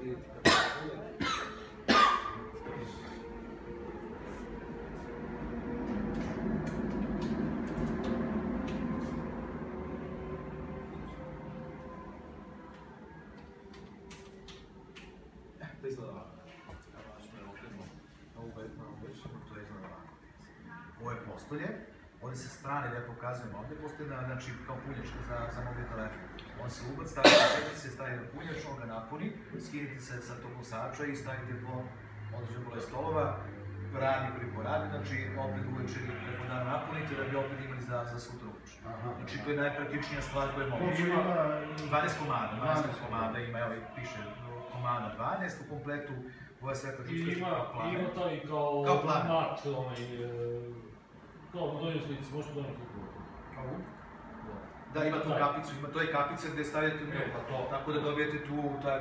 vidjeti kako se zove. To izgleda ovako. Evo, ako me okrenemo na ovu ve- na ovu većinu, to izgleda ovako. Ovo je postolje, ovdje sa strane da pokazujem, ovdje postoji na, znači, kao punjačka za, za mobil telefon. On se ubac, stavite se, se stavi na punjač, on ga napuni, skinite se sa tog nosača i stavite po određen broj stolova, radi koliko radi, znači opet uveče preko dana napunite da bi opet imali za, za sutra uveče. Znači to je najpraktičnija stvar koja je Koliko moguća. ima? 12 komada, 12 12 komada ima, evo piše komada 12 u kompletu, ovo je svetla I čučka kao plane. ima taj kao, Kao plan. mat, onaj, e, kao na donjoj slici, možete donjoj sliku. Kao? Da, ima tu kapicu, ima, to je kapica gde stavljate nju, E, pa to. tako da dobijete tu taj